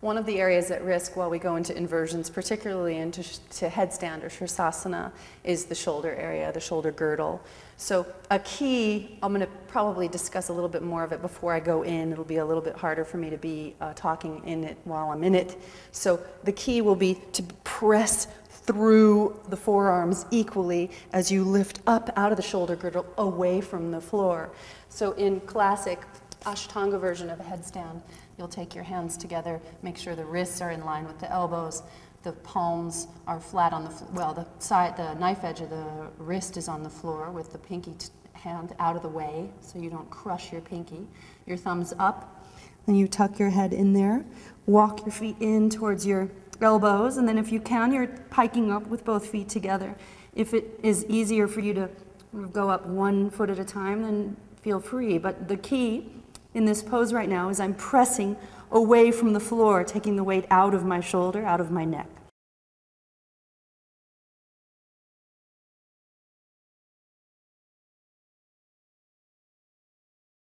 One of the areas at risk while we go into inversions, particularly into to headstand or Shirsasana, is the shoulder area, the shoulder girdle. So a key, I'm going to probably discuss a little bit more of it before I go in. It'll be a little bit harder for me to be uh, talking in it while I'm in it. So the key will be to press through the forearms equally as you lift up out of the shoulder girdle away from the floor. So in classic Ashtanga version of a headstand, you'll take your hands together, make sure the wrists are in line with the elbows, the palms are flat on the, fl- well, the side, the knife edge of the wrist is on the floor with the pinky hand out of the way so you don't crush your pinky. Your thumbs up, then you tuck your head in there, walk your feet in towards your elbows, and then if you can, you're piking up with both feet together. If it is easier for you to go up one foot at a time, then feel free. But the key in this pose right now is I'm pressing away from the floor, taking the weight out of my shoulder, out of my neck.